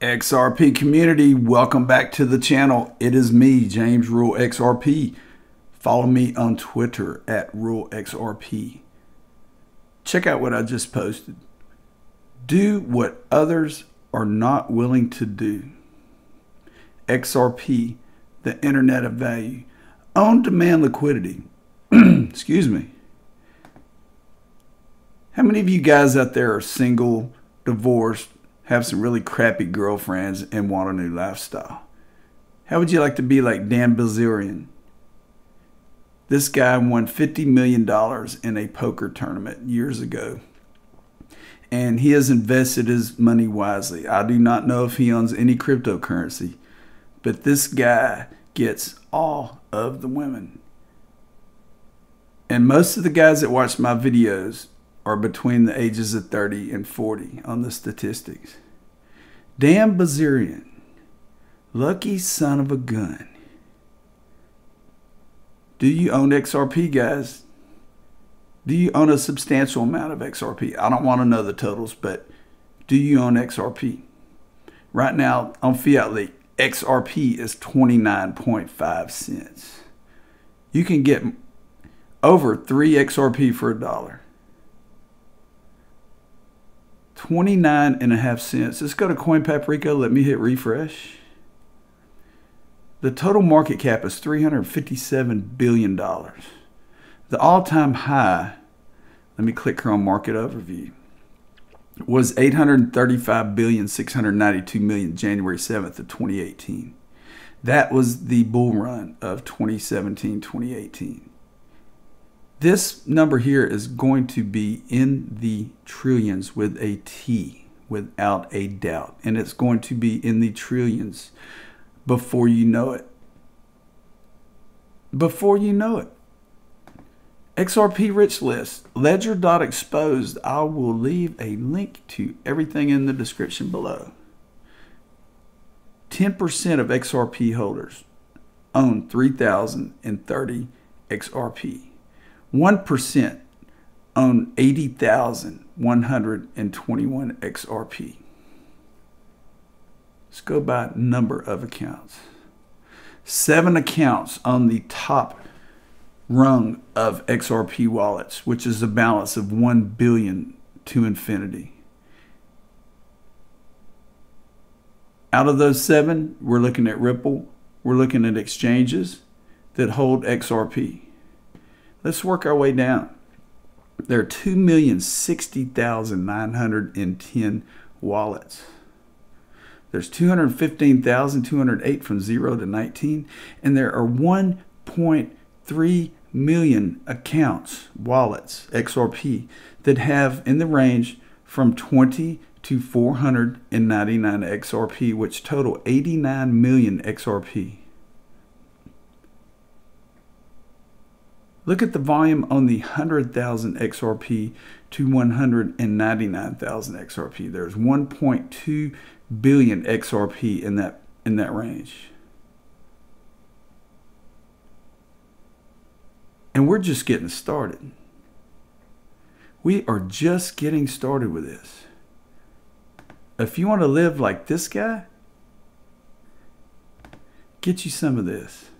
XRP community, welcome back to the channel. It is me, James Rule XRP. Follow me on Twitter at RuleXRP. Check out what I just posted. Do what others are not willing to do. XRP, the Internet of Value. On demand liquidity. Excuse me. How many of you guys out there are single, divorced, have some really crappy girlfriends, and want a new lifestyle. How would you like to be like Dan Bilzerian? This guy won $50 million in a poker tournament years ago. And he has invested his money wisely. I do not know if he owns any cryptocurrency, but this guy gets all of the women. And most of the guys that watch my videos are between the ages of 30 and 40 on the statistics. Dan Bilzerian, lucky son of a gun. Do you own XRP, guys? Do you own a substantial amount of XRP? I don't want to know the totals, but do you own XRP? Right now on Fiatleak, XRP is 29.5 cents. You can get over 3 XRP for a dollar. 29 and a half cents. Let's go to Coinpaprika. Let me hit refresh. The total market cap is $357 billion. The all time high, let me click here on market overview, was 835 billion 692 million January 7th of 2018. That was the bull run of 2017 2018. This number here is going to be in the trillions with a T, without a doubt. And it's going to be in the trillions before you know it. Before you know it. XRP rich list, ledger.exposed. I will leave a link to everything in the description below. 10% of XRP holders own 3,030 XRP. 1% own 80,121 XRP. Let's go by number of accounts. Seven accounts on the top rung of XRP wallets, which is a balance of 1 billion to infinity. Out of those seven, we're looking at Ripple, we're looking at exchanges that hold XRP. Let's work our way down. There are 2,060,910 wallets. There's 215,208 from 0 to 19, and there are 1.3 million accounts, wallets, XRP, that have in the range from 20 to 499 XRP, which total 89 million XRP. Look at the volume on the 100,000 XRP to 199,000 XRP. There's 1.2 billion XRP in that in that range. And we're just getting started. We are just getting started with this. If you want to live like this guy, get you some of this.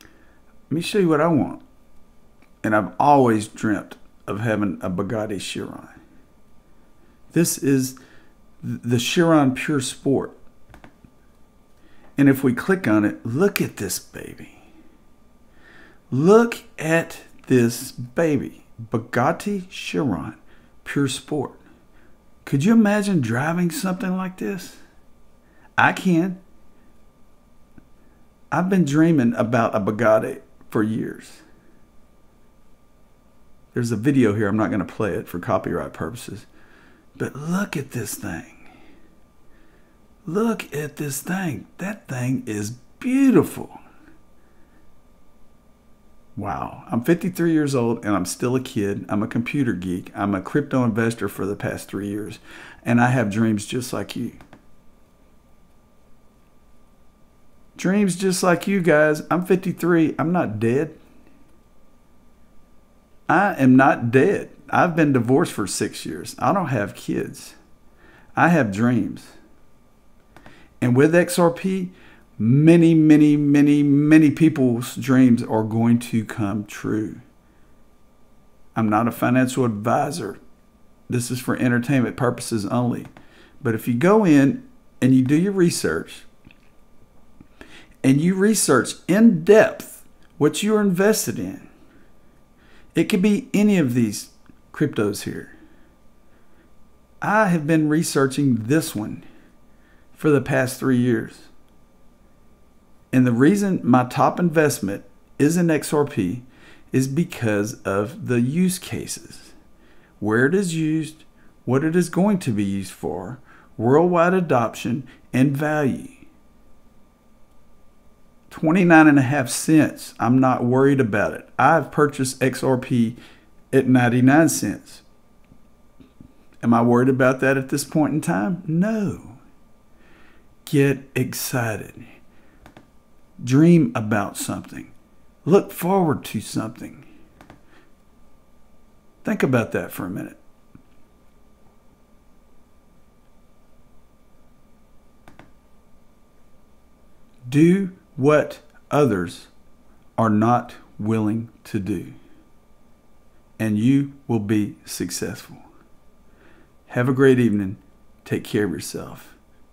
Let me show you what I want. And I've always dreamt of having a Bugatti Chiron. This is the Chiron Pure Sport. And if we click on it, look at this baby. Look at this baby. Bugatti Chiron Pure Sport. Could you imagine driving something like this? I can. I've been dreaming about a Bugatti for years. There's a video here. I'm not going to play it for copyright purposes. But look at this thing. Look at this thing. That thing is beautiful. Wow. I'm 53 years old and I'm still a kid. I'm a computer geek. I'm a crypto investor for the past three years. And I have dreams just like you. Dreams just like you guys. I'm 53. I'm not dead. I am not dead. I've been divorced for six years. I don't have kids. I have dreams. And with XRP, many, many, many, many people's dreams are going to come true. I'm not a financial advisor. This is for entertainment purposes only. But if you go in and you do your research and you research in depth what you're invested in, it could be any of these cryptos here. I have been researching this one for the past three years. And the reason my top investment is in XRP is because of the use cases, where it is used, what it is going to be used for, worldwide adoption, and value. 29 and a half cents. I'm not worried about it. I've purchased XRP at 99 cents. Am I worried about that at this point in time? No. Get excited. Dream about something. Look forward to something. Think about that for a minute. Do what others are not willing to do, and you will be successful. Have a great evening. Take care of yourself,